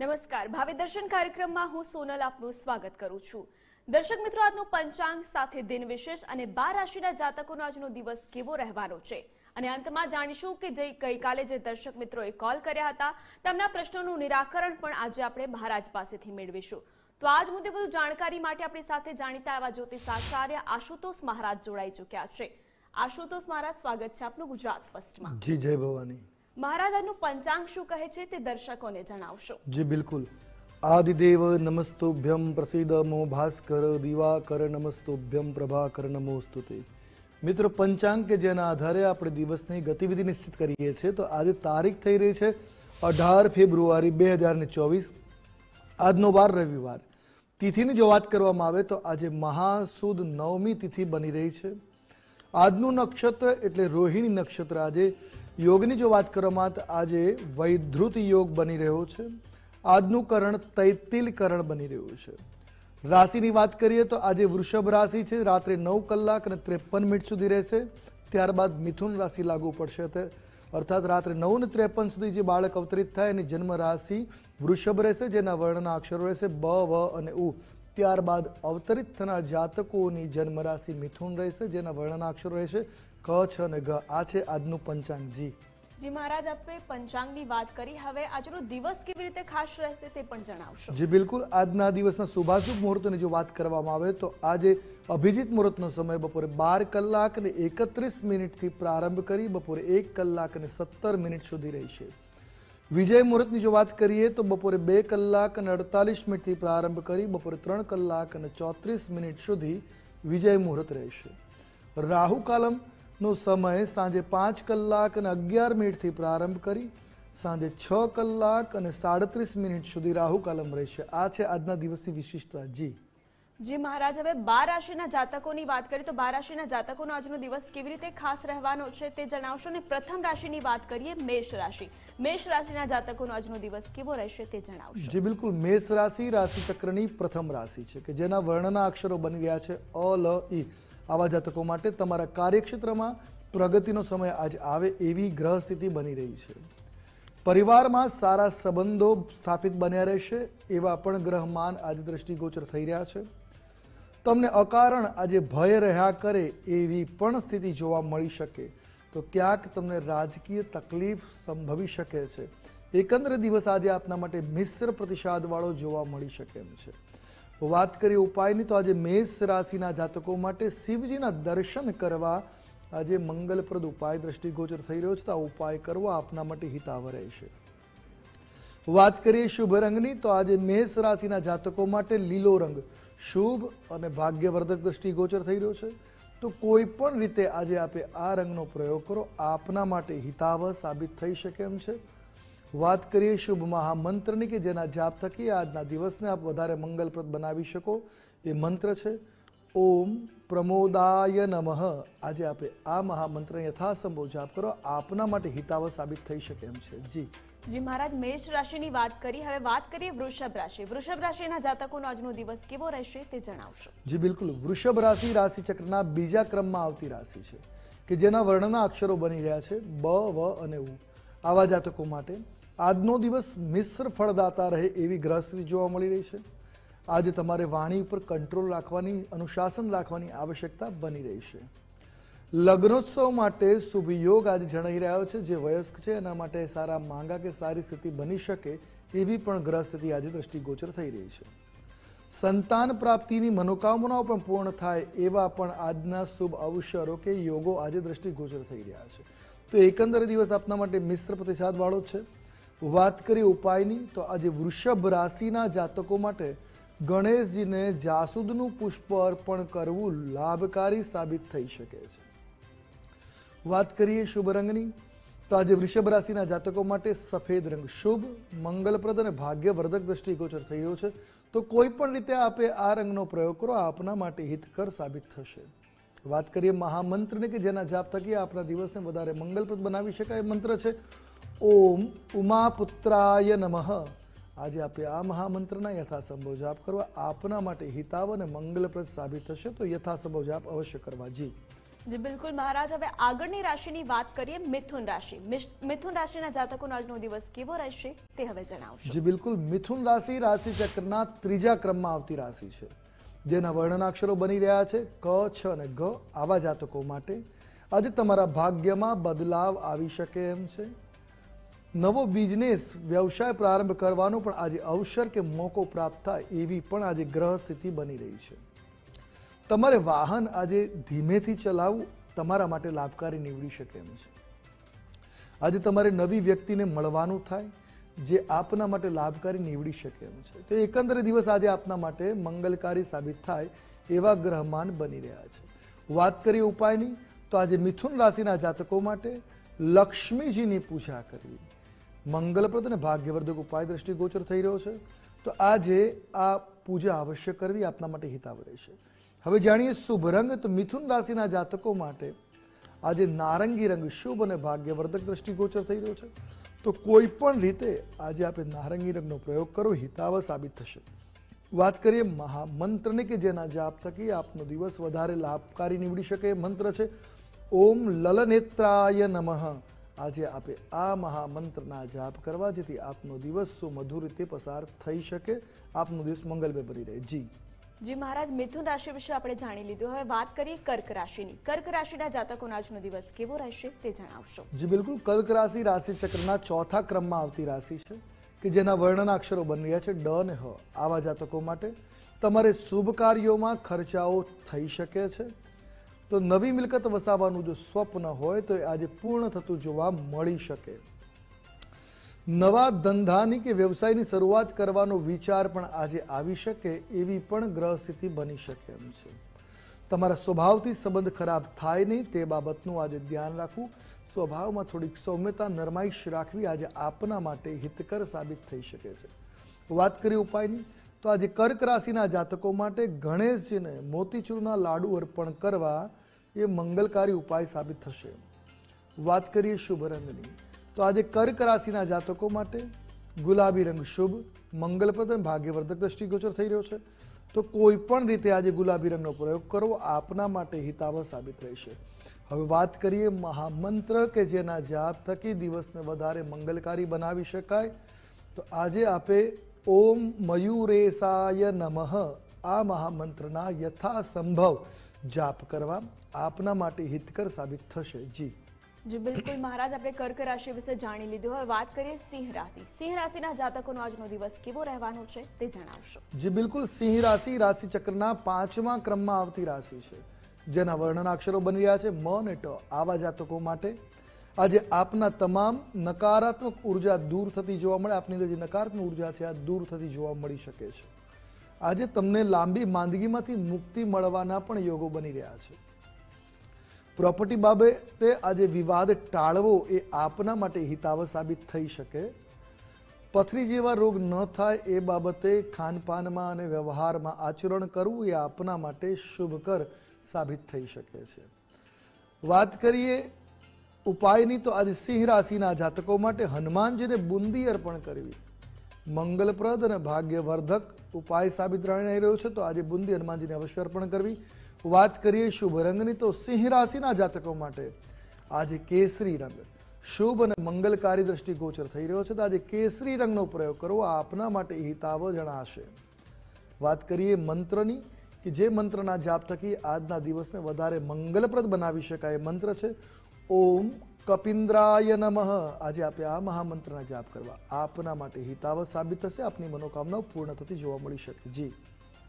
નમસ્કાર. ભાવે દર્શન કાર્યક્રમમાં હું સોનલ આપનું સ્વાગત કરું છું. દર્શક મિત્રો, આજનું પંચાંગ સાથે દિન વિશેષ અને બાર રાશિના જાતકોનો આજનો દિવસ કેવો રહેવાનો છે? અને અંતમાં જાણીશું કે જે ગઈકાલે જે દર્શક મિત્રોએ કોલ કર્યા હતા, તેમના પ્રશ્નોનું નિરાકરણ પણ આજે આપણે મહારાજ પાસેથી મેળવીશું. તો આજ મુદ્દે વધુ જાણકારી માટે આપણી સાથે જાણીતા એવા જ્યોતિષાચાર્ય આશુતોષ મહારાજ જોડાઈ ચૂક્યા છે. આશુતોષ મહારાજ, સ્વાગત છે આપનું ગુજરાત ફર્સ્ટમાં જી, જય ભવાની. મહારાજ આજનું પંચાંગ શું કહે છે તે દર્શકોને જણાવશો. જી, બિલકુલ. આદિદેવ નમસ્તુભ્યમ પ્રસિદ્ધ મો ભાસ્કર દિવાકર નમસ્તુભ્યમ પ્રભાકર નમોસ્તુતે. મિત્રો, પંચાંગ કે જેના આધારે આપણે દિવસની ગતિવિધિ નિશ્ચિત કરીએ છીએ, તો આજે તારીખ થઈ રહી છે અઢાર ફેબ્રુઆરી બે હજાર ને ચોવીસ. આજનો વાર રવિવાર. તિથિની જો વાત કરવામાં આવે તો આજે મહાસુદ નવમી તિથિ બની રહી છે. આજનું નક્ષત્ર એટલે રોહિણી નક્ષત્ર આજે યોગની જો વાત કરવામાં આજે વૈધૃત યોગ બની રહ્યો છે. આજનું કરણ તૈતિલ કરણ બની રહ્યું છે. રાશિની વાત કરીએ તો આજે વૃષભ રાશિ છે, રાત્રે નવ કલાક અને ત્રેપન મિનિટ સુધી રહેશે. ત્યારબાદ મિથુન રાશિ લાગુ પડશે અર્થાત રાત્રે નવ ને ત્રેપન સુધી જે બાળક અવતરિત થાય એની જન્મ રાશિ વૃષભ રહેશે, જેના વર્ણના અક્ષરો રહેશે બ, વ અને ઉ. ત્યારબાદ અવતરિત થનાર જાતકોની જન્મ રાશિ મિથુન રહેશે, જેના વર્ણના અક્ષરો રહેશે ક છ અને ગ. આ છે આજનું પંચાંગ. જી. જી મહારાજ આપણે પંચાંગની વાત કરી. હવે આજનો દિવસ કેવી રીતે ખાસ રહેશે તે પણ જણાવશો. જી બિલકુલ. આજના દિવસના શુભાશુભ મુહૂર્તની જો વાત કરવામાં આવે તો આજે અભિજીત મુહૂર્તનો સમય બપોરે બાર કલાક અને એકત્રીસ મિનિટથી પ્રારંભ કરી બપોરે એક કલાક અને સત્તર મિનિટ સુધી રહેશે. વિજય મુહૂર્તની જો વાત કરીએ તો બપોરે બે કલાક અને અડતાલીસ મિનિટથી પ્રારંભ કરી બપોરે ત્રણ કલાક અને ચોત્રીસ મિનિટ સુધી વિજય મુહૂર્ત રહેશે. રાહુ કાલમનો સમય સાંજે પાંચ કલાક અને અગિયાર મિનિટથી પ્રારંભ કરી સાંજે છ કલાક અને સાડત્રીસ મિનિટ સુધી રાહુ કાલમ રહેશે. આ છે આજના દિવસની વિશિષ્ટતા. જી. જી મહારાજ હવે બાર રાશિના જાતકોની વાત કરીએ તો બાર રાશિના જાતકોનો આજનો દિવસ કેવી રીતે ખાસ રહેવાનો છે તે જણાવશો અને પ્રથમ રાશિની વાત કરીએ મેષ રાશિ. મેષ રાશિના જાતકોનો આજનો દિવસ કેવો રહેશે તે જણાવશો. જી બિલકુલ. મેષ રાશિ રાશિ ચક્રની પ્રથમ રાશિ છે કે જેના વર્ણના અક્ષરો બની ગયા છે અ લ ઈ. આવા જાતકો માટે તમારા કાર્યક્ષેત્રમાં પ્રગતિનો સમય આજ આવે એવી ગ્રહ સ્થિતિ બની રહી છે. પરિવારમાં સારા સંબંધો સ્થાપિત બન્યા રહેશે એવા પણ ગ્રહમાન આજે દ્રષ્ટિગોચર થઈ રહ્યા છે. તમને અકારણ આજે ભય રહ્યા કરે એવી પણ સ્થિતિ જોવા મળી શકે. તો ક્યાંક તમને રાજકીય તકલીફ સંભવી શકે છે. એકંદર દિવસ આજે આપના માટે મિશ્ર પ્રતિસાદવાળો જોવા મળી શકે એમ છે. વાત કરીએ ઉપાયની, તો આજે મેષ રાશિના જાતકો માટે શિવજીના દર્શન કરવા આજે મંગલપ્રદ ઉપાય દ્રષ્ટિગોચર થઈ રહ્યો છે, તો આ ઉપાય કરવો આપના માટે હિતાવ રહેશે વાત કરીએ શુભ રંગની, તો આજે મેષ રાશિના જાતકો માટે લીલો રંગ શુભ અને ભાગ્યવર્ધક દ્રષ્ટિગોચર થઈ રહ્યો છે. તો કોઈ પણ રીતે આજે આપે આ રંગનો પ્રયોગ કરો, આપના માટે હિતાવહ સાબિત થઈ શકે એમ છે. વાત કરીએ શુભ મહામંત્રની કે જેના જાપ થકી આજના દિવસને આપ વધારે મંગલપ્રદ બનાવી શકો એ મંત્ર છે ઓમ પ્રમોદાય નમઃ. આજે આપે આ મહામંત્ર યથાસંભવ જાપ કરો આપના માટે હિતાવહ સાબિત થઈ શકે એમ છે. જી. જી મહારાજ મેષ રાશિની વાત કરી. હવે વાત કરીએ વૃષભ રાશિ. વૃષભ રાશિના જાતકોનો આજનો દિવસ કેવો રહેશે તે જણાવશો. જી બિલકુલ. વૃષભ રાશિ રાશિ ચક્રના બીજા ક્રમમાં આવતી રાશિ છે કે જેના વર્ણના અક્ષરો બની રહ્યા છે બ વ અને ઉ. આવા જાતકો માટે આજનો દિવસ મિશ્ર ફળદાતા રહે એવી ગ્રહસ્થિતિ જોવા મળી રહી છે. આજે તમારે વાણી ઉપર કંટ્રોલ રાખવાની, અનુશાસન રાખવાની આવશ્યકતા બની રહી છે. લગ્નોત્સવ માટે શુભ યોગ આજે જણાઈ રહ્યો છે. જે વયસ્ક છે, એના માટે સારા માંગા કે સારી સ્થિતિ બની શકે એવી પણ ગ્રહસ્થિતિ આજે દ્રષ્ટિગોચર થઈ રહી છે. સંતાન પ્રાપ્તિની મનોકામનાઓ પણ પૂર્ણ થાય એવા પણ આજના શુભ અવસરો કે યોગો આજે દ્રષ્ટિગોચર થઈ રહ્યા છે. તો એકંદરે દિવસ આપના માટે મિશ્ર પ્રતિસાદવાળો છે. વાત કરીએ ઉપાયની, તો આજે વૃષભ રાશિના જાતકો માટે ગણેશજીને જાસૂદનું પુષ્પ અર્પણ કરવું લાભકારી સાબિત થઈ શકે છે. વાત કરીએ શુભ રંગની, તો આજે વૃષભ રાશિના જાતકો માટે સફેદ રંગ શુભ, મંગલપ્રદ અને ભાગ્યવર્ધક દ્રષ્ટિગોચર થઈ રહ્યો છે. તો કોઈ પણ રીતે આપે આ રંગનો પ્રયોગ કરો આપના માટે હિતકર સાબિત થશે. વાત કરીએ મહામંત્રને કે જેના જાપ થકી આપના દિવસને વધારે મંગલપ્રદ બનાવી શકાય મંત્ર છે. ઓમ ઉમાપુત્રાય નમઃ. આજે આપે આ મહામંત્રના યથાસંભવ જાપ કરવા આપના માટે હિતાવ અને મંગલપ્રદ સાબિત થશે તો યથાસંભવ જાપ અવશ્ય કરવા જી જી બિલકુલ. મહારાજ હવે આગળની રાશિની વાત કરીએ મિથુન રાશિ. મિથુન રાશિના જાતકોનો આજનો દિવસ કેવો રહેશે તે હવે જણાવશો. જી બિલકુલ. મિથુન રાશિ રાશિ ચક્રના ત્રીજા ક્રમમાં આવતી રાશિ છે. જેના વર્ણનાક્ષરો બની રહ્યા છે ક છ અને ઘ આવા જાતકો માટે. આજે તમારા ભાગ્યમાં બદલાવ આવી શકે એમ છે. નવો બિઝનેસ, વ્યવસાય પ્રારંભ કરવાનો પણ આજે અવસર કે મોકો પ્રાપ્ત થાય એવી પણ આજે ગ્રહ સ્થિતિ બની રહી છે. તમારે વાહન આજે ધીમેથી ચલાવવું તમારા માટે લાભકારી નીવડી શકે એમ છે. આજે તમારે નવી વ્યક્તિને મળવાનું થાય જે આપના માટે લાભકારી નીવડી શકે એમ છે. તો એકંદરે દિવસ આજે આપના માટે મંગલકારી સાબિત થાય એવા ગ્રહમાન બની રહ્યા છે. વાત કરીએ ઉપાયની, તો આજે મિથુન રાશિના જાતકો માટે લક્ષ્મીજીની પૂજા કરવી. મંગલપ્રદ અને ભાગ્યવર્ધક ઉપાય દ્રષ્ટિગોચર થઈ રહ્યો છે. તો આજે આ પૂજા અવશ્ય કરવી આપના માટે હિતાવ રહેશે. હવે જાણીએ શુભ રંગ તો મિથુન રાશિના જાતકો માટે આજે નારંગી રંગ શુભ અને ભાગ્યવર્ધક દ્રષ્ટિગોચર થઈ રહ્યો છે. તો કોઈ પણ રીતે આજે આપણે નારંગી રંગનો પ્રયોગ કરો હિતાવ સાબિત થશે. વાત કરીએ મહામંત્રની કે જેના જાપ થકી આપનો દિવસ વધારે લાભકારી નીવડી શકે મંત્ર છે. ઓમ લલનેત્રાય નમઃ. આજે આપે આ મહામંત્રના જાપ કરવા જેથી આપનો દિવસ સુમધુર રીતે પસાર થઈ શકે. આપનો દિવસ મંગલમય બની રહે. જી. જી મહારાજ મિથુન રાશિ વિશે આપણે જાણી લીધું. હવે વાત કરીએ કર્ક રાશિની. કર્ક રાશિના જાતકોનો આજનો દિવસ કેવો રહેશે તે જણાવશો. જી બિલકુલ. કર્ક રાશિ રાશિ ચક્રના ચોથા ક્રમમાં આવતી રાશિ છે કે જેના વર્ણના અક્ષરો બની રહ્યા છે ડ અને હ. આવા જાતકો માટે તમારે શુભ કાર્યોમાં ખર્ચાઓ થઈ શકે છે. તો નવી મિલકત વસાવવાનું જો સ્વપ્ન હોય તો એ આજે પૂર્ણ થતું જોવા મળી શકે. નવા ધંધાની કે વ્યવસાયની શરૂઆત કરવાનો વિચાર પણ આજે આવી શકે એવી પણ ગ્રહ સ્થિતિ બની શકે એમ છે. તમારા સ્વભાવથી સંબંધ ખરાબ થાય નહીં તે બાબતનું આજે ધ્યાન રાખવું. સ્વભાવમાં થોડીક સૌમ્યતા નરમાઈશ રાખવી આજે આપના માટે હિતકર સાબિત થઈ શકે છે. વાત કરીએ ઉપાયની, તો આજે કર્ક રાશિના જાતકો માટે ગણેશજીને મોતીચૂરના લાડુ અર્પણ કરવા એ મંગલકારી ઉપાય સાબિત થશે. વાત કરીએ શુભ રંગની. તો આજે કર્ક રાશિના જાતકો માટે ગુલાબી રંગ શુભ, મંગલપ્રદ અને ભાગ્યવર્ધક દ્રષ્ટિગોચર થઈ રહ્યો છે. તો કોઈ પણ રીતે આજે ગુલાબી રંગનો પ્રયોગ કરવો આપના માટે હિતાવહ સાબિત રહેશે. હવે વાત કરીએ મહામંત્ર કે જેના જાપ થકી દિવસને વધારે મંગલકારી બનાવી શકાય. તો આજે આપે ઓમ મયુરેશાય નમઃ, આ મહામંત્રના યથાસંભવ જાપ કરવા આપના માટે હિતકર સાબિત થશે. જી. જી બિલકુલ. મહારાજ આપણે કર્ક રાશિ વિશે જાણી લીધું. હવે વાત કરીએ સિંહ રાશિ. સિંહ રાશિના જાતકોનો આજનો દિવસ કેવો રહેવાનો છે તે જણાવશો. જી બિલકુલ. સિંહ રાશિ રાશિ ચક્રના પાંચમા ક્રમમાં આવતી રાશિ છે જેના વર્ણના અક્ષરો બની રહ્યા છે મ અને ટ. આવા જાતકો માટે આજે આપના તમામ નકારાત્મક ઊર્જા દૂર થતી જોવા મળે. આપની અંદર જે નકારાત્મક ઊર્જા છે આ દૂર થતી જોવા મળી શકે છે. આજે તમને લાંબી માંદગીમાંથી મુક્તિ મળવાના પણ યોગો બની રહ્યા છે. પ્રોપર્ટી બાબતે આજે વિવાદ ટાળવો એ આપના માટે હિતાવ સાબિત થઈ શકે. પથરી જેવા રોગ ન થાય એ બાબતે ખાનપાનમાં અને વ્યવહારમાં આચરણ કરવું એ આપના માટે શુભકર સાબિત થઈ શકે છે. વાત કરીએ, ઉપાયની તો આજે સિંહ રાશિના જાતકો માટે હનુમાનજીને બુંદી અર્પણ કરવી. મંગલપ્રદ અને ભાગ્યવર્ધક ઉપાય સાબિત રહી રહ્યો છે, તો આજે બુંદી હનુમાનજીને અવશ્ય અર્પણ કરવી. વાત કરીએ શુભ રંગની, તો સિંહ રાશિના જાતકો માટે આજે કેસરી રંગ. શુભ અને મંગલકારી દ્રષ્ટિગોચર થઈ રહ્યો છે, તો આજે કેસરી રંગનો પ્રયોગ કરવો આપના માટે હિતાવ જણાશે. વાત કરીએ મંત્રની, કે જે મંત્રના જાપ થકી આજના દિવસને વધારે મંગલપ્રદ બનાવી શકાય. મંત્ર છે, ઓમ કપિન્દ્રાય નમઃ. આજે આપે આ મહામંત્રના જાપ કરવા. આપના માટે હિતાવ સાબિત થશે. આપની મનોકામનાઓ પૂર્ણ થતી જોવા મળી શકે. જી.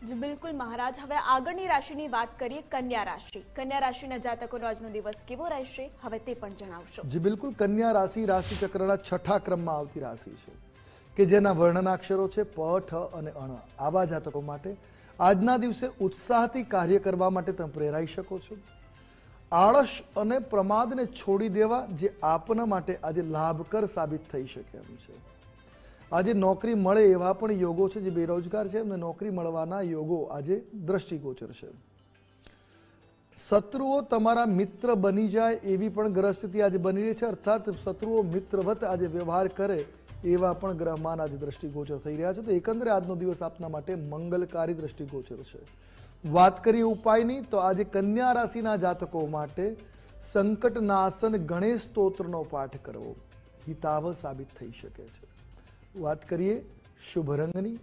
જી બિલકુલ મહારાજ. હવે આગળની રાશિની વાત કરીએ કન્યા રાશિ. કન્યા રાશિના જાતકોનો આજનો દિવસ કેવો રહેશે? હવે તે પણ જણાવશો. જી બિલકુલ. કન્યા રાશિ રાશિ ચક્રના છઠ્ઠા ક્રમમાં આવતી રાશિ છે કે જેના વર્ણનાક્ષરો છે પ ઠ અને અણ. આવા જાતકો માટે આજના દિવસે ઉત્સાહથી કાર્ય કરવા માટે તમે પ્રેરાઈ શકો છો. આળસ અને પ્રમાદને છોડી દેવા જે આપના માટે આજે લાભકર સાબિત થઈ શકે એમ છે. આજે નોકરી મળે એવા પણ યોગો છે જે બેરોજગાર છે, એમને નોકરી મળવાના યોગો આજે દ્રષ્ટિગોચર છે. શત્રુઓ તમારા મિત્ર બની જાય એવી પણ ગ્રહ સ્થિતિ આજે બની રહી છે, અર્થાત શત્રુઓ મિત્રવત આજે વ્યવહાર કરે એવા પણ ગ્રહમાન આજે દ્રષ્ટિગોચર થઈ રહ્યા છે. તો એકંદરે આજનો દિવસ આપના માટે મંગલકારી દ્રષ્ટિગોચર છે. વાત કરીએ ઉપાયની, તો આજે કન્યા રાશિના જાતકો માટે સંકટ નાશન ગણેશ સ્તોત્રનો પાઠ કરવો હિતાવ સાબિત થઈ શકે છે. વાત કરીએ શુભ રંગની,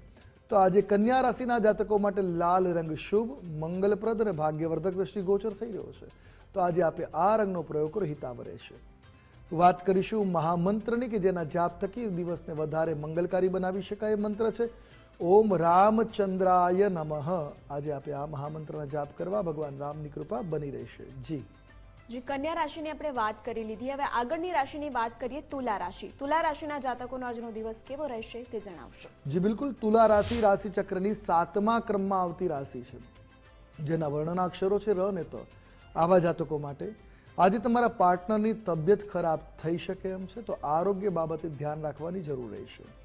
તો આજે કન્યા રાશિના જાતકો માટે લાલ રંગ શુભ, મંગલપ્રદ અને ભાગ્યવર્ધક દ્રષ્ટિગોચર થઈ રહ્યો છે. તો આજે આપે આ રંગનો પ્રયોગ કરો હિતાવ રહેશે. વાત કરીશું મહામંત્રની કે જેના જાપ થકી દિવસને વધારે મંગલકારી બનાવી શકાય એ મંત્ર છે. ઓમ રામચંદ્રાય નમઃ. આજે આપે આ મહામંત્રના જાપ કરવા ભગવાન રામની કૃપા બની રહેશે. જી. જે કન્યા રાશિની આપણે વાત કરી લીધી. હવે આગળની રાશિની વાત કરીએ તુલા રાશિ. તુલા રાશિના જાતકોનો આજનો દિવસ કેવો રહેશે તે જણાવશો. જી બિલકુલ. તુલા રાશિ રાશિ ચક્રની સાતમા ક્રમમાં આવતી રાશિ છે. જેના વર્ણના અક્ષરો છે ર ને ત. આવા જાતકો માટે આજે તમારા પાર્ટનરની તબિયત ખરાબ થઈ શકે એમ છે તો આરોગ્ય બાબતે ધ્યાન રાખવાની જરૂર રહેશે.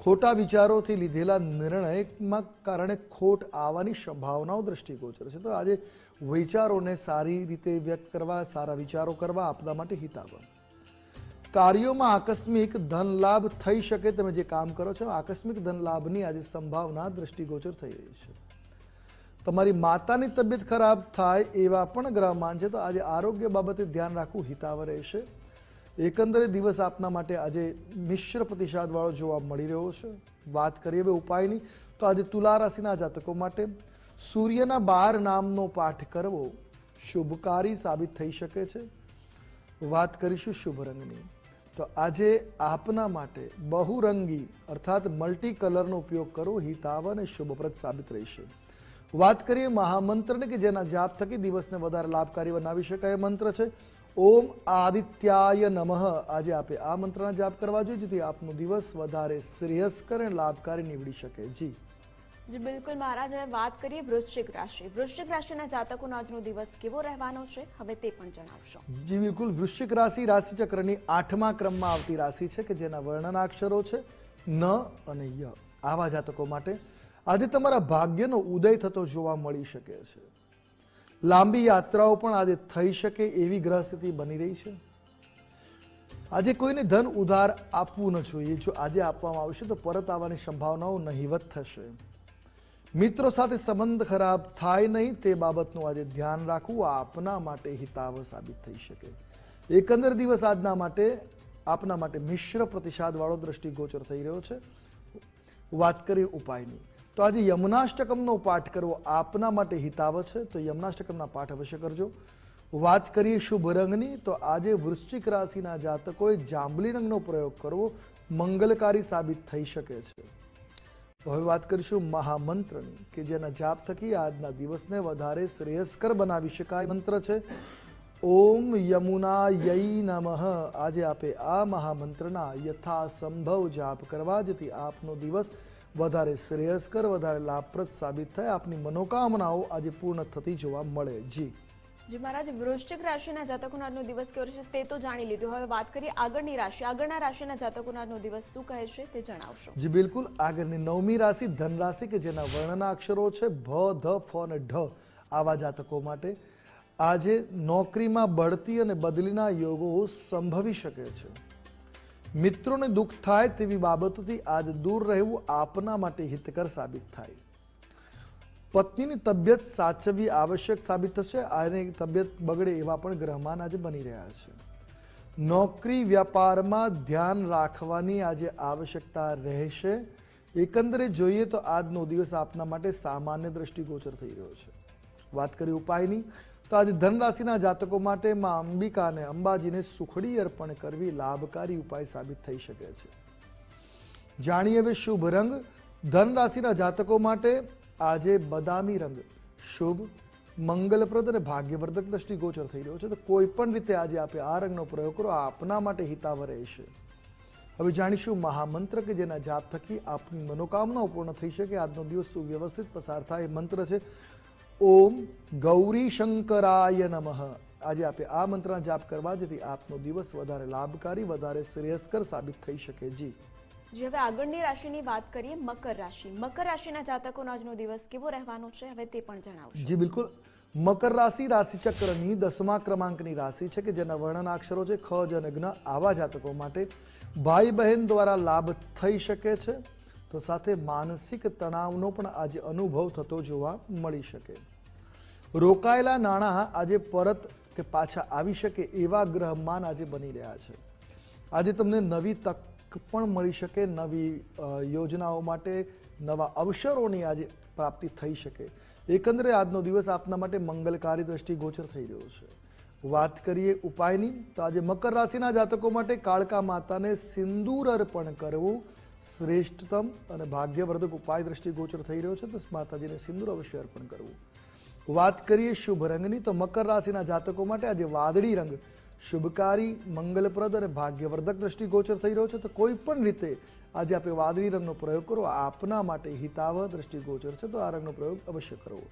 ખોટા વિચારોથી લીધેલા નિર્ણયમાં કારણે ખોટ આવવાની સંભાવનાઓ દ્રષ્ટિગોચર છે. તો આજે વિચારોને સારી રીતે વ્યક્ત કરવા, સારા વિચારો કરવા આપણા માટે હિતાવ કાર્યોમાં આકસ્મિક ધન લાભ થઈ શકે તમે જે કામ કરો છો, આકસ્મિક ધન લાભની આજે સંભાવના દ્રષ્ટિગોચર થઈ રહી છે. તમારી માતાની તબિયત ખરાબ થાય એવા પણ ગ્રહમાન છે. તો આજે આરોગ્ય બાબતે ધ્યાન રાખવું હિતાવ રહેશે. એકંદરે દિવસ આપના માટે આજે મિશ્ર પ્રતિસાદવાળો જોવા મળી રહ્યો છે. વાત કરીએ હવે ઉપાયની, તો આજે તુલા રાશિના જાતકો માટે સૂર્યના બાર નામનો પાઠ કરવો શુભકારી સાબિત થઈ શકે છે. વાત કરીશું શુભ રંગની. તો આજે આપના માટે બહુરંગી, અર્થાત મલ્ટી કલરનો ઉપયોગ કરવો હિતાવ અને શુભપ્રદ સાબિત રહેશે. વાત કરીએ મહામંત્રને કે જેના જાપ થકી દિવસને વધારે લાભકારી બનાવી શકાય એ મંત્ર છે. ઓમ આદિત્યાય નમઃ. આજે આપે આ મંત્રના જાપ કરવા જોઈએ જેથી આપનો દિવસ વધારે શ્રેયસ્કર અને લાભકારી નીવડી શકે. જી. જી બિલકુલ મહારાજ હવે વાત કરીએ વૃશ્ચિક રાશિ. વૃશ્ચિક રાશિના જાતકોનો આજનો દિવસ કેવો રહેવાનો છે હવે તે પણ જણાવશો. જી બિલકુલ. વૃશ્ચિક રાશિ રાશિચક્રની આઠમા ક્રમમાં આવતી રાશિ છે કે જેના વર્ણનાક્ષરો છે ન અને ય. આવા જાતકો માટે આજે તમારા ભાગ્યનો ઉદય થતો જોવા મળી શકે છે. લાંબી યાત્રાઓ પણ આજે થઈ શકે એવી ગ્રહ સ્થિતિ બની રહી છે. આજે કોઈને ધન ઉધાર આપવું ન જોઈએ. જો આજે આપવામાં આવશે તો પરત આવવાની સંભાવનાઓ નહીવત થશે. મિત્રો સાથે સંબંધ ખરાબ થાય નહીં તે બાબતનું આજે ધ્યાન રાખવું આપના માટે હિતાવ સાબિત થઈ શકે. એકંદર દિવસ આજના માટે, આપના માટે મિશ્ર પ્રતિસાદવાળો દ્રષ્ટિગોચર થઈ રહ્યો છે. વાત કરીએ ઉપાયની. તો આજે યમુનાષ્ટકમનો પાઠ કરવો આપના માટે હિતાવ છે, તો યમુનાષ્ટકમના પાઠ અવશ્ય કરજો. વાત કરીએ શુભ રંગની, તો આજે વૃશ્ચિક રાશિના જાતકોએ જાંબલી રંગનો પ્રયોગ કરવો મંગલકારી સાબિત થઈ શકે છે. હવે વાત કરીશું મહામંત્રની, કે જેના જાપ થકી આજના દિવસને વધારે શ્રેયસ્કર બનાવી શકાય મંત્ર છે. ઓમ યમુના યઈ નમઃ. આજે આપે આ મહામંત્રના યથાસંભવ જાપ કરવા જેથી આપનો દિવસ વધારે શ્રેયસ્કર વધારે લાભપ્રદ સાબિત થાય. આપની મનોકામનાઓ આજે પૂર્ણ થતી જોવા મળે. જી. જી મહારાજ વૃશ્ચિક રાશિના જાતકોનો આજનો દિવસ કેવો રહેશે તે તો જાણી લીધું. હવે વાત કરીએ આગળની રાશિ. આગળના રાશિના જાતકોનો આજનો દિવસ શું કહે છે તે જણાવશો. જી બિલકુલ. આગળની નવમી રાશિ ધન રાશિ કે જેના વર્ણના અક્ષરો છે ભ ધ ફ અને ઢ આવા જાતકો માટે આજે નોકરીમાં બઢતી અને બદલીના યોગો સંભવી શકે છે. મિત્રોને દુઃખ થાય તેવી બાબતોથી આજ દૂર રહેવું આપના માટે હિતકર સાબિત થાય. પત્નીની તબિયત સાચવવી આવશ્યક સાબિત થશે અને તબિયત બગડે એવા પણ ગ્રહમાન આજે બની રહ્યા છે. નોકરી વ્યાપારમાં ધ્યાન રાખવાની આજે આવશ્યકતા રહેશે. એકંદરે જોઈએ તો આજનો દિવસ આપના માટે સામાન્ય દ્રષ્ટિગોચર થઈ રહ્યો છે. વાત કરી ઉપાયની. તો આજે ધન રાશિના જાતકો માટે માં અંબિકા અને અંબાજીને સુખડી અર્પણ કરવી લાભકારી ઉપાય સાબિત થઈ શકે છે. જાણીએ હવે શુભ રંગ. ધન રાશિના જાતકો માટે આજે બદામી રંગ શુભ, મંગલપ્રદ અને ભાગ્યવર્ધક દ્રષ્ટિગોચર થઈ રહ્યો છે. તો કોઈ પણ રીતે આજે આપે આ રંગનો પ્રયોગ કરો આપના માટે હિતાવ રહેશે. હવે જાણીશું મહામંત્ર કે જેના જાપ થકી આપની મનોકામનાઓ પૂર્ણ થઈ શકે. આજનો દિવસ સુવ્યવસ્થિત, પસાર થાય એ મંત્ર છે. ઓમ ગૌરી શંકરાય નમઃ. આજે આપે આ મંત્રના જાપ કરવા જેથી આપનો દિવસ વધારે લાભકારી વધારે શ્રેયસ્કર સાબિત થઈ શકે. જી. જી હવે આગળની રાશિની વાત કરીએ મકર રાશિ. મકર રાશિના જાતકોનો આજનો દિવસ કેવો રહેવાનો છે હવે તે પણ જણાવશો. જી બિલકુલ. મકર રાશિ રાશિચક્રની દસમા ક્રમાંકની રાશિ છે કે જેના વર્ણનાક્ષરો છે ખ જ્ઞ આવા જાતકો માટે ભાઈ બહેન દ્વારા લાભ થઈ શકે છે. તો સાથે માનસિક તણાવનો પણ આજે અનુભવ થતો જોવા મળી શકે. રોકાયેલા નાણાં આજે પરત કે પાછા આવી શકે એવા ગ્રહમાન આજે બની રહ્યા છે. આજે તમને નવી તક પણ મળી શકે, નવી યોજનાઓ માટે નવા અવસરોની આજે પ્રાપ્તિ થઈ શકે. એકંદરે આજનો દિવસ આપના માટે મંગલકારી દ્રષ્ટિગોચર થઈ રહ્યો છે. વાત કરીએ ઉપાયની, તો આજે મકર રાશિના જાતકો માટે કાળકા માતાને સિંદૂર અર્પણ કરવું શ્રેષ્ઠતમ અને ભાગ્યવર્ધક ઉપાય દ્રષ્ટિગોચર થઈ રહ્યો છે, તો માતાજીને સિંદૂર અવશ્ય અર્પણ કરવું. વાત કરીએ શુભ રંગની, તો મકર રાશિના જાતકો માટે આજે વાદળી રંગ શુભકારી, મંગલપ્રદ અને ભાગ્યવર્ધક દ્રષ્ટિગોચર થઈ રહ્યો છે, તો કોઈ પણ રીતે આજે આપણે વાદળી રંગનો પ્રયોગ કરો, આપના માટે હિતાવહ દ્રષ્ટિગોચર છે, તો આ રંગનો પ્રયોગ અવશ્ય કરવો.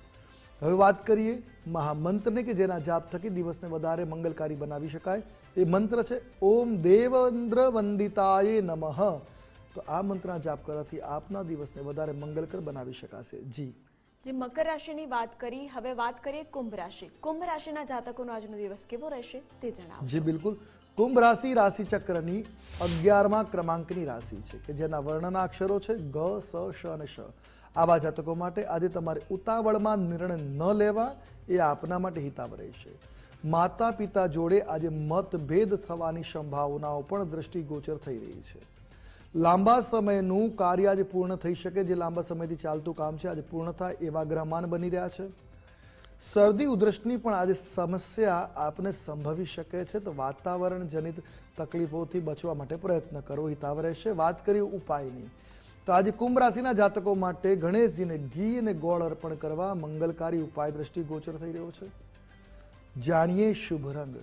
હવે વાત કરીએ મહામંત્રને, કે જેના જાપ થકી દિવસને વધારે મંગલકારી બનાવી શકાય, એ મંત્ર છે, ઓમ દેવેન્દ્ર વંદિતાય નમઃ. તો આ મંત્રના જાપ કરવાથી આપના દિવસને વધારે મંગલકર બનાવી શકાશે. જી. જે મકર રાશિની વાત કરી હવે વાત કરીએ કુંભ રાશિ. કુંભ રાશિના જાતકોનો આજનો દિવસ કેવો રહેશે તે જણાવો જી બિલકુલ. કુંભ રાશિ રાશિ ચક્રની અગિયારમાં ક્રમાંકની રાશિ છે કે જેના વર્ણના અક્ષરો છે ગ સ શ અને શ. આવા જાતકો માટે આજે તમારે ઉતાવળમાં નિર્ણય ન લેવા એ આપના માટે હિતાવ રહેશે. માતા પિતા જોડે આજે મતભેદ થવાની સંભાવનાઓ પણ દ્રષ્ટિગોચર થઈ રહી છે. લાંબા સમયનું કાર્ય આજે પૂર્ણ થઈ શકે જે લાંબા સમયથી ચાલતું કામ છે. આજે પૂર્ણ થાય એવા ગ્રહમાન બની રહ્યા છે. શરદી ઉધરસની પણ આજે સમસ્યા આપને સંભવી શકે છે. તો વાતાવરણ જનિત તકલીફોથી બચવા માટે પ્રયત્ન કરવો હિતાવ રહેશે. વાત કરીએ ઉપાયની. તો આજે કુંભ રાશિના જાતકો માટે ગણેશજીને ઘી અને ગોળ અર્પણ કરવા મંગલકારી ઉપાય દ્રષ્ટિગોચર થઈ રહ્યો છે. જાણીએ શુભ રંગ.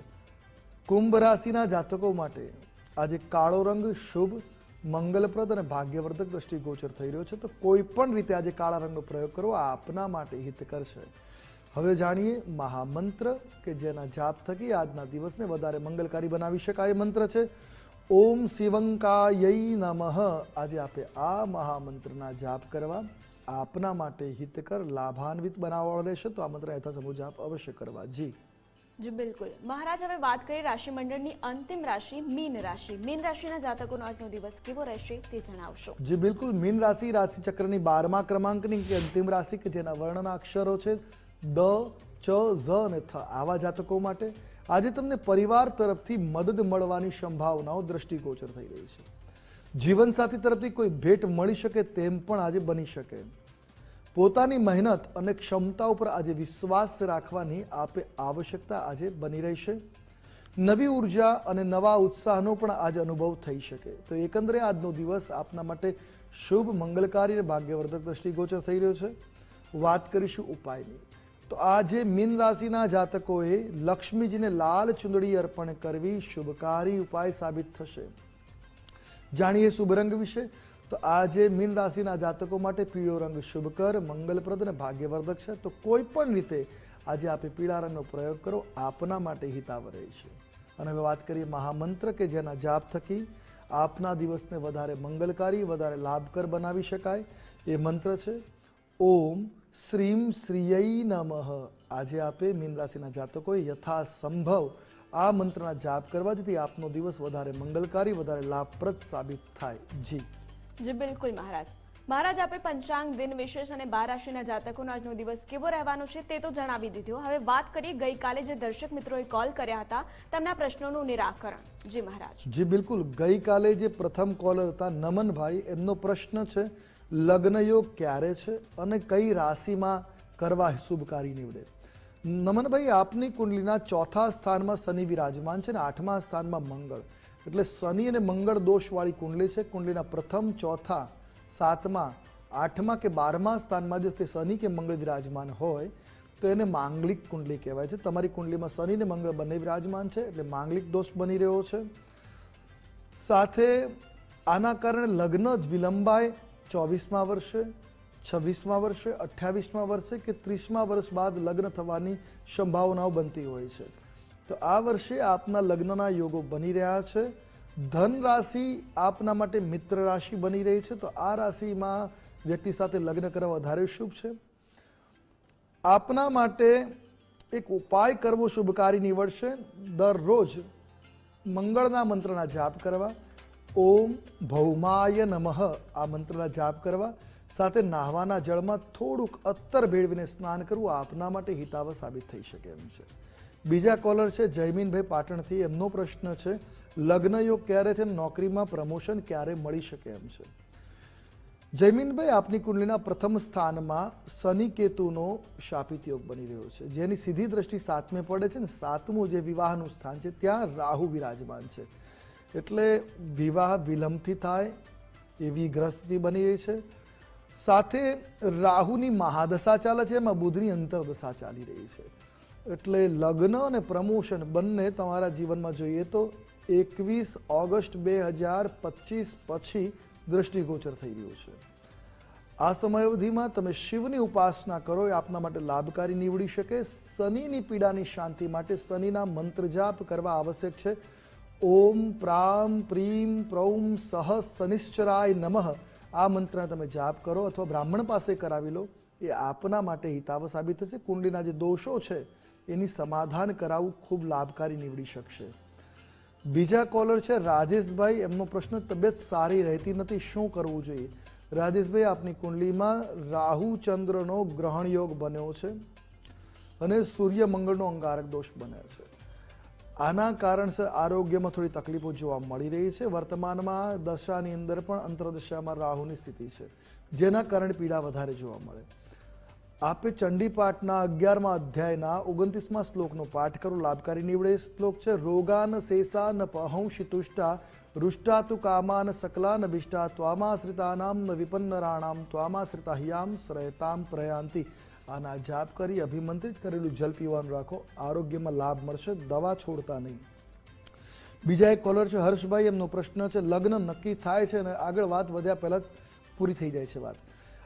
કુંભ રાશિના જાતકો માટે આજે કાળો રંગ શુભ મંગલપ્રદ અને ભાગ્યવર્ધક દ્રષ્ટિગોચર થઈ રહ્યો છે, તો કોઈ પણ રીતે આજે કાળા રંગનો પ્રયોગ કરવો આ આપના માટે હિતકર છે હવે જાણીએ મહામંત્ર કે જેના જાપ થકી આજના દિવસને વધારે મંગલકારી બનાવી શકાય. મંત્ર છે, ઓમ શિવંકાય નમઃ. આજે આપે આ મહામંત્રના જાપ કરવા. આપના માટે હિતકર, લાભાન્વિત બનાવવા રહેશે, તો આ મંત્ર યથાસમૂહ જાપ અવશ્ય કરવા. જી. જી, બિલકુલ. મહારાજ, હવે વાત કરીએ રાશિ મંડળની અંતિમ રાશિ, મીન રાશિ. મીન રાશિના જાતકોનો આજનો દિવસ કેવો રહેશે તે જણાવશો. જી, બિલકુલ. મીન રાશિ રાશિ ચક્રની બારમા ક્રમાંકની કે અંતિમ રાશિ કે જેના વર્ણના અક્ષરો છે દ, ચ, ઝ અને થ. આવા જાતકો માટે આજે તમને પરિવાર તરફથી મદદ મળવાની સંભાવનાઓ દ્રષ્ટિગોચર થઈ રહી છે. જીવનસાથી તરફથી કોઈ ભેટ મળી શકે તેમ પણ આજે બની શકે. પોતાની મહેનત અને ક્ષમતા ઉપર આજે વિશ્વાસ રાખવાની આપે આવશ્યકતા આજે બની રહેશે નવી ઊર્જા અને નવા ઉત્સાહનો પણ આજે અનુભવ થઈ શકે. તો એકંદરે આજનો દિવસ આપના માટે શુભ, મંગલકારી અને ભાગ્યવર્ધક દ્રષ્ટિગોચર થઈ રહ્યો છે. વાત કરીશું ઉપાયની. તો આજે મીન રાશિના જાતકોએ લક્ષ્મીજીને લાલ ચુંદડી અર્પણ કરવી શુભકારી ઉપાય સાબિત થશે. જાણીએ શુભ રંગ વિશે. તો આજે મીન રાશિના જાતકો માટે પીળો રંગ શુભકર મંગલપ્રદ અને ભાગ્યવર્ધક છે. તો કોઈ પણ રીતે આજે આપે પીળા રંગનો પ્રયોગ કરો, આપના માટે હિતાવ રહેશે અને હવે વાત કરીએ મહામંત્ર કે જેના જાપ થકી આપના દિવસને વધારે મંગલકારી, વધારે લાભકર બનાવી શકાય. એ મંત્ર છે, ઓમ શ્રીમ શ્રીયઈ નમઃ. આજે આપે મીન રાશિના જાતકોએ યથાસંભવ આ મંત્રના જાપ કરવા જેથી આપનો દિવસ વધારે મંગલકારી, વધારે લાભપ્રદ સાબિત થાય. જી. જી, બિલકુલ મહારાજ. મહારાજ, આપણે પંચાંગ દિન વિશેષ અને બાર રાશિના જાતકોનો આજનો દિવસ કેવો રહેવાનો છે તે તો જણાવી દીધું. હવે વાત કરીએ, ગઈકાલે જે દર્શક મિત્રોએ કોલ કર્યા હતા, તેમના પ્રશ્નોનું નિરાકરણ. જી, મહારાજ. જી, બિલકુલ. ગઈકાલે જે પ્રથમ કોલર હતા, નમનભાઈ, એમનો પ્રશ્ન છે લગ્ન યોગ ક્યારે છે અને કઈ રાશિમાં કરવા શુભકારી નીવડે? નમનભાઈ, આપની કુંડલીના ચોથા સ્થાનમાં શનિ વિરાજમાન છે ને આઠમા સ્થાનમાં મંગળ. એટલે શનિ અને મંગળ દોષવાળી કુંડલી છે. કુંડલીના પ્રથમ, ચોથા, સાતમા, આઠમા કે બારમા સ્થાનમાં જો કે શનિ કે મંગળ વિરાજમાન હોય, તો એને માંગલિક કુંડલી કહેવાય છે. તમારી કુંડલીમાં શનિ અને મંગળ બંને વિરાજમાન છે, એટલે માંગલિક દોષ બની રહ્યો છે. સાથે આના કારણે લગ્ન જ વિલંબાય ચોવીસમા વર્ષે, છવ્વીસમા વર્ષે, અઠ્યાવીસમાં વર્ષે કે ત્રીસમા વર્ષ બાદ લગ્ન થવાની સંભાવનાઓ બનતી હોય છે. તો આ વર્ષે આપના લગ્નના યોગો બની રહ્યા છે. ધન રાશિ આપના માટે મિત્ર રાશિ બની રહી છે. તો આ રાશિમાં વ્યક્તિ સાથે લગ્ન કરવા વધારે શુભ છે. આપના માટે એક ઉપાય કરવો શુભકારી નીવડશે. દરરોજ મંગળના મંત્રના જાપ કરવા. ઓમ ભૌમાય નમઃ આ મંત્રના જાપ કરવા. સાથે નાહવાના જળમાં થોડુંક અત્તર ભેળવીને સ્નાન કરવું આપના માટે હિતાવ સાબિત થઈ શકે એમ છે. બીજા કોલર છે જયમીનભાઈ પાટણથી. એમનો પ્રશ્ન છે લગ્ન યોગ ક્યારે છે નોકરીમાં પ્રમોશન ક્યારે મળી શકે એમ છે. જયમીનભાઈ, આપની કુંડલીના પ્રથમ સ્થાનમાં શનિ કેતુનો શાપિત યોગ બની રહ્યો છે. જેની સીધી દ્રષ્ટિ સાતમે પડે છે ને, સાતમું જે વિવાહનું સ્થાન છે, ત્યાં રાહુ વિરાજમાન છે. એટલે વિવાહ વિલંબથી થાય, એવી ગ્રસ્તી બની રહી છે. સાથે રાહુની મહાદશા ચાલે છે, એમાં બુધની અંતરદશા ચાલી રહી છે. એટલે લગ્ન અને પ્રમોશન બંને તમારા જીવનમાં જોઈએ તો એકવીસ ઓગસ્ટ બે હજાર પચીસ પછી દ્રષ્ટિગોચર થઈ રહ્યું છે. આ સમયાવધિમાં તમે શિવની ઉપાસના કરો એ આપના માટે લાભકારી નીવડી શકે. શનિની પીડાની શાંતિ માટે શનિના મંત્ર જાપ કરવા આવશ્યક છે. ઓમ પ્રામ પ્રીમ પ્રૌમ સહ શનિશ્ચરાય નમઃ. આ મંત્રને તમે જાપ કરો અથવા બ્રાહ્મણ પાસે કરાવી લો. એ આપના માટે હિતાવ સાબિત થશે. કુંડલીના જે દોષો છે એની સમાધાન કરાવવું ખૂબ લાભકારી નીવડી શકશે. બીજા કોલર છે રાજેશભાઈ. એમનો પ્રશ્ન, તબિયત સારી રહેતી નથી, શું કરવું જોઈએ? રાજેશભાઈ, આપની કુંડલીમાં રાહુ ચંદ્રનો ગ્રહણ યોગ બન્યો છે અને સૂર્ય મંગળનો અંગારક દોષ બન્યો છે. આના કારણસર આરોગ્યમાં થોડી તકલીફો જોવા મળી રહી છે. વર્તમાનમાં દશાની અંદર પણ અંતરદશામાં રાહુની સ્થિતિ છે, જેના કારણે પીડા વધારે જોવા મળે. આપે ચંડીપાઠના અગિયારમા અધ્યાયના ઓગણત્રીસમાં શ્લોકનો પાઠ કરો. લાભકારી નીવડે શ્લોક છે, રોગાન શેષાન પહંશી તુષ્ટા રુષ્ટાતુ કામાન સકલા ન બિષ્ટા ત્વામાશ્રિતાનામ ન વિપન્નરાણામ, ત્વામાશ્રિતા હ્યામ શ્રયતામ પ્રયાંતિ. આના જાપ કરી અભિમંત્રિત કરેલું જલ પીવાનું રાખો. આરોગ્યમાં લાભ મળશે, દવા છોડતા નહીં. બીજા એક કોલર છે, હર્ષભાઈ. એમનો પ્રશ્ન છે, લગ્ન નક્કી થાય છે અને આગળ વાત વધ્યા પહેલાં પૂરી થઈ જાય છે વાત.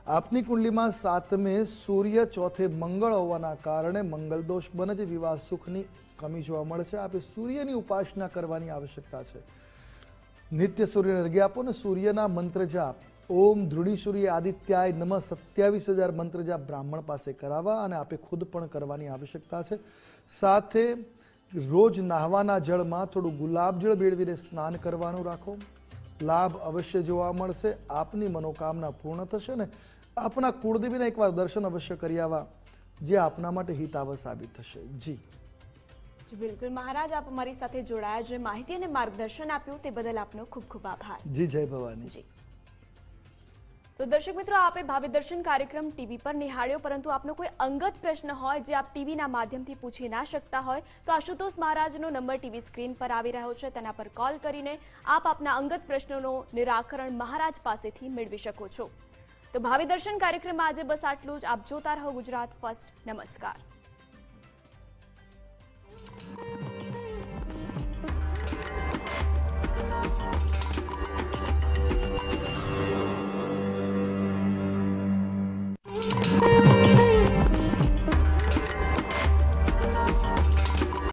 આપની કુંડલીમાં સાતમે સૂર્ય, ચોથે મંગળ હોવાના કારણે મંગલ દોષ બને છે, વિવાહ સુખની કમી જોવા મળે છે. આપે સૂર્યની ઉપાસના કરવાની આવશ્યકતા છે. નિત્ય સૂર્યને અર્ઘ્ય આપો ને સૂર્યના મંત્ર જાપ. ઓમ ધૃડી સૂર્ય આદિત્યાય નમ સત્યાવીસ હજાર મંત્ર જાપ બ્રાહ્મણ પાસે કરાવવા અને આપે ખુદ પણ કરવાની આવશ્યકતા છે. સાથે રોજ નાહવાના જળમાં થોડું ગુલાબ જળ ભેળવીને સ્નાન કરવાનું રાખો. લાભ અવશ્ય જોવા મળશે. આપની મનોકામના પૂર્ણ થશે ને આપના કુળદેવીના એકવાર દર્શન અવશ્ય કરી આવા. જે આપના માટે હિતાવ સાબિત થશે. જી બિલકુલ. મહારાજ આપ અમારી સાથે જોડાયા જે માહિતી અને માર્ગદર્શન આપ્યું તે બદલ આપનો ખૂબ ખૂબ આભાર. જી જય ભવાની. જી. તો દર્શક મિત્રો આપે ભાવિ દર્શન કાર્યક્રમ ટીવી પર નિહાળ્યો પરંતુ આપનો કોઈ અંગત પ્રશ્ન હોય જે આપ ટીવીના માધ્યમથી પૂછી ના શકતા હોય તો આશુતોષ મહારાજનો નંબર ટીવી સ્ક્રીન પર આવી રહ્યો છે. તેના પર કોલ કરીને આપ આપના અંગત પ્રશ્નોનું નિરાકરણ મહારાજ પાસેથી મેળવી શકો છો. તો ભાવિ દર્શન કાર્યક્રમમાં આજે બસ આટલું જ. આપ જોતા રહો ગુજરાત ફર્સ્ટ. નમસ્કાર.